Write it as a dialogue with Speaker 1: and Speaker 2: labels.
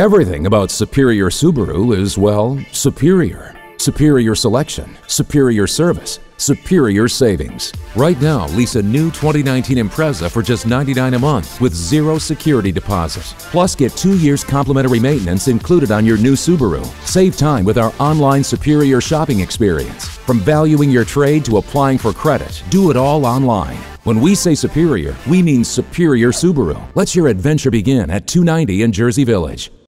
Speaker 1: Everything about Superior Subaru is, well, superior. Superior selection, superior service, superior savings. Right now, lease a new 2019 Impreza for just $99 a month with zero security deposit. Plus, get two years complimentary maintenance included on your new Subaru. Save time with our online superior shopping experience. From valuing your trade to applying for credit, do it all online. When we say superior, we mean Superior Subaru. Let your adventure begin at 290 in Jersey Village.